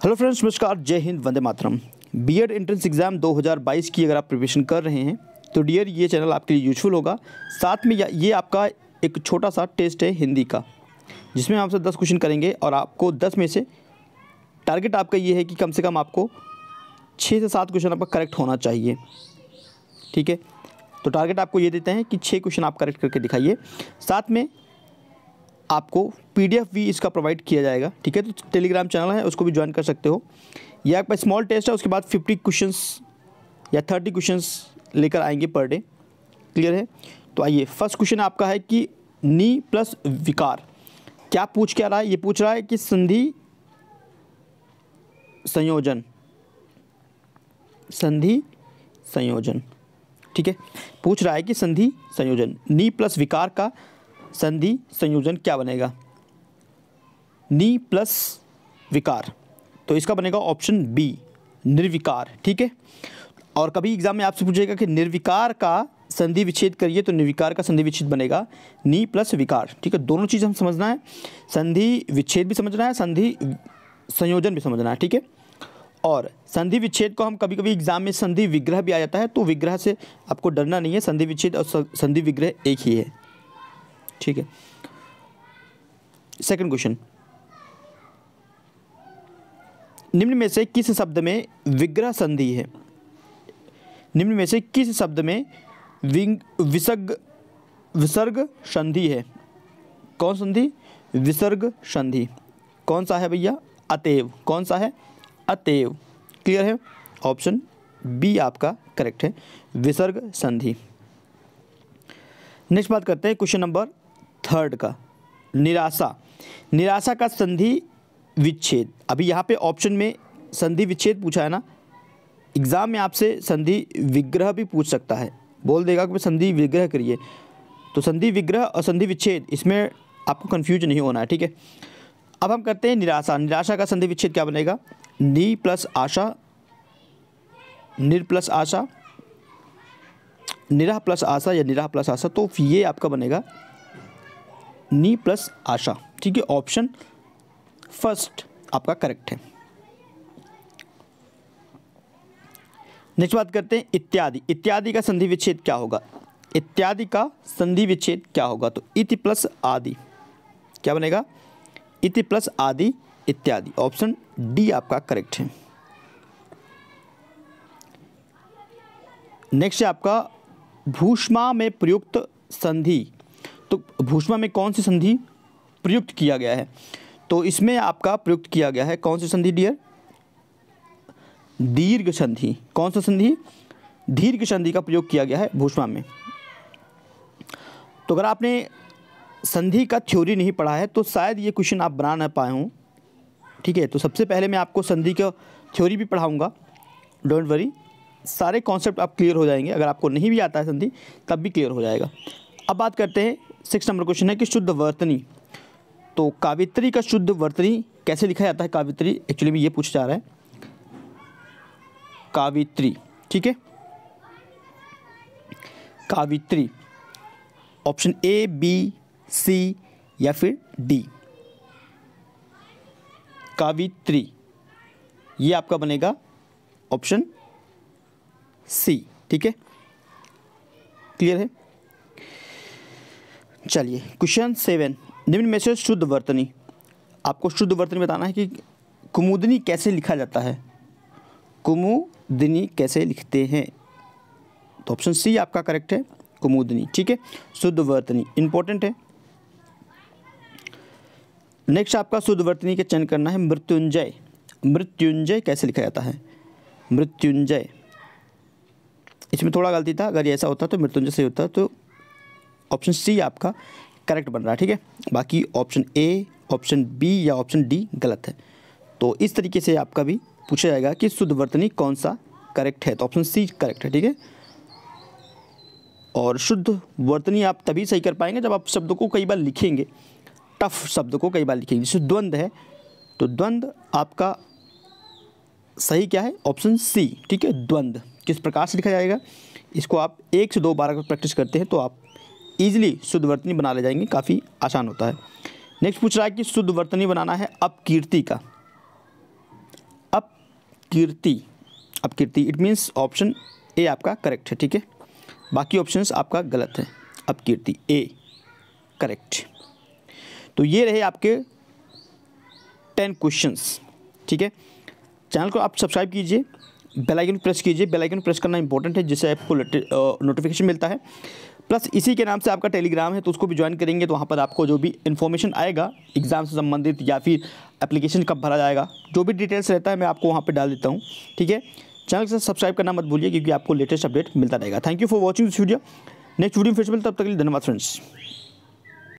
Hello friends, नमस्कार, जय हिंद, वंदे मातरम। बीएड एंट्रेंस एग्ज़ाम 2022 की अगर आप प्रिपरेशन कर रहे हैं तो डियर ये चैनल आपके लिए यूजफुल होगा। साथ में ये आपका एक छोटा सा टेस्ट है हिंदी का, जिसमें आपसे दस क्वेश्चन करेंगे और आपको दस में से टारगेट आपका ये है कि कम से कम आपको छः से सात क्वेश्चन आपका करेक्ट होना चाहिए। ठीक है? तो टारगेट आपको ये देते हैं कि छः क्वेश्चन आप करेक्ट करके दिखाइए। साथ में आपको पीडीएफ भी इसका प्रोवाइड किया जाएगा, ठीक है? तो टेलीग्राम चैनल है, उसको भी ज्वाइन कर सकते हो। यह आपका स्मॉल टेस्ट है, उसके बाद फिफ्टी क्वेश्चंस या थर्टी क्वेश्चंस लेकर आएँगे पर डे क्लियर है? तो आइए फ़र्स्ट क्वेश्चन आपका है कि नी प्लस विकार। क्या पूछ क्या रहा है? ये पूछ रहा है कि संधि संयोजन। संधि संयोजन, ठीक है? पूछ रहा है कि संधि संयोजन। नी प्लस विकार का संधि संयोजन क्या बनेगा? नी प्लस विकार। तो इसका बनेगा ऑप्शन बी, निर्विकार, ठीक है? और कभी एग्ज़ाम में आपसे पूछेगा कि निर्विकार का संधि विच्छेद करिए तो निर्विकार का संधि विच्छेद बनेगा। नी प्लस विकार, ठीक है? दोनों चीज़ हम समझना है। संधि विच्छेद भी समझना है, संधि संयोजन भी समझना है, ठीक है? और संधि विच्छेद को हम कभी कभी एग्ज़ाम में संधि विग्रह भी आ जाता है तो विग्रह से आपको डरना नहीं है, संधि विच्छेद और संधि विग्रह एक ही है। ठीक है। सेकंड क्वेश्चन निम्न में से किस शब्द में विग्रह संधि है? निम्न में से किस शब्द में विंग, विसर्ग विसर्ग संधि है? कौन संधि? विसर्ग संधि। कौन सा है भैया? अतएव कौन सा है? अतएव क्लियर है? ऑप्शन बी आपका करेक्ट है। विसर्ग संधि। नेक्स्ट बात करते हैं क्वेश्चन नंबर थर्ड का, निराशा। निराशा का संधि विच्छेद। अभी यहाँ पे ऑप्शन में संधि विच्छेद पूछा है ना? एग्ज़ाम में आपसे संधि विग्रह भी पूछ सकता है। बोल देगा कि संधि विग्रह करिए। तो संधि विग्रह और संधि विच्छेद, इसमें आपको कन्फ्यूज़ नहीं होना है, ठीक है? अब हम करते हैं निराशा। निराशा का संधि विच्छेद क्या बनेगा? नी प्लस आशा, निर प्लस आशा, निराह प्लस आशा या निराह प्लस आशा तो ये आपका बनेगा नी प्लस आशा। ठीक है, ऑप्शन फ़र्स्ट आपका करेक्ट है। नेक्स्ट बात करते हैं, इत्यादि। इत्यादि का संधि विच्छेद क्या होगा? इत्यादि का संधि विच्छेद क्या होगा? तो इति प्लस आदि। क्या बनेगा? इति प्लस आदि, इत्यादि। ऑप्शन डी आपका करेक्ट है। नेक्स्ट है आपका, भूषमा में प्रयुक्त संधि। तो भूष्मा में कौन सी संधि प्रयुक्त किया गया है? तो इसमें आपका प्रयुक्त किया गया है कौन सी संधि डियर दीर्घ संधि। कौन सा संधि? दीर्घ संधि का प्रयोग किया गया है भूष्मा में। तो अगर आपने संधि का थ्योरी नहीं पढ़ा है तो शायद ये क्वेश्चन आप बना ना पाए हों। ठीक है तो सबसे पहले मैं आपको संधि का थ्योरी भी पढ़ाऊँगा। डोंट वरी सारे कॉन्सेप्ट आप क्लियर हो जाएँगे। अगर आपको नहीं भी आता है संधि, तब भी क्लियर हो जाएगा। अब बात करते हैं सिक्स नंबर क्वेश्चन है कि शुद्ध वर्तनी। तो कावित्री का शुद्ध वर्तनी कैसे लिखा जाता है कावित्री? एक्चुअली में ये पूछा जा रहा है। कावित्री, ठीक है? कावित्री ऑप्शन ए बी सी या फिर डी कावित्री, ये आपका बनेगा ऑप्शन सी ठीक है? क्लियर है? चलिए क्वेश्चन सेवन निम्न में से शुद्ध वर्तनी। आपको शुद्ध वर्तनी बताना है कि कुमुदनी कैसे लिखा जाता है? कुमुदनी कैसे लिखते हैं? तो ऑप्शन सी आपका करेक्ट है, कुमुदनी, ठीक है? शुद्ध वर्तनी इंपॉर्टेंट है। नेक्स्ट आपका शुद्ध वर्तनी का चयन करना है, मृत्युंजय। मृत्युंजय कैसे लिखा जाता है? मृत्युंजय। इसमें थोड़ा गलती था, अगर ऐसा होता तो मृत्युंजय से होता तो ऑप्शन सी आपका करेक्ट बन रहा है, ठीक है? बाकी ऑप्शन ए, ऑप्शन बी या ऑप्शन डी गलत है। तो इस तरीके से आपका भी पूछा जाएगा कि शुद्ध वर्तनी कौन सा करेक्ट है तो ऑप्शन सी करेक्ट है, ठीक है? और शुद्ध वर्तनी आप तभी सही कर पाएँगे जब आप शब्द को कई बार लिखेंगे। टफ शब्द को कई बार लिखेंगे, जैसे द्वंद्व है तो द्वंद्व आपका सही क्या है? ऑप्शन सी, ठीक है? द्वंद्व किस प्रकार से लिखा जाएगा? इसको आप एक से दो बार अगर प्रैक्टिस करते हैं तो आप ईजिली शुद्ध वर्तनी बना ले जाएँगे, काफ़ी आसान होता है। नेक्स्ट पूछ रहा है कि शुद्ध वर्तनी बनाना है अपकीर्ति का। कीर्ति, अब कीर्ति इट मीन्स ऑप्शन ए आपका करेक्ट है, ठीक है? बाकी ऑप्शंस आपका गलत है। अब कीर्ति ए करेक्ट तो ये रहे आपके टेन क्वेश्चंस ठीक है? चैनल को आप सब्सक्राइब कीजिए बेल आइकन प्रेस कीजिए। बेल आइकन प्रेस करना इंपॉर्टेंट है, जिससे आपको नोटिफिकेशन मिलता है। प्लस इसी के नाम से आपका टेलीग्राम है तो उसको भी ज्वाइन करेंगे तो वहाँ पर आपको जो भी इन्फॉर्मेशन आएगा एग्ज़ाम से संबंधित या फिर एप्लीकेशन कब भरा जाएगा, जो भी डिटेल्स रहता है, मैं आपको वहाँ पर डाल देता हूँ, ठीक है? चैनल से सब्सक्राइब करना मत भूलिए, क्योंकि आपको लेटेस्ट अपडेट मिलता रहेगा। Thank you for watching this video next video फिर मिलता तब तक के लिए धन्यवाद फ्रेंड्स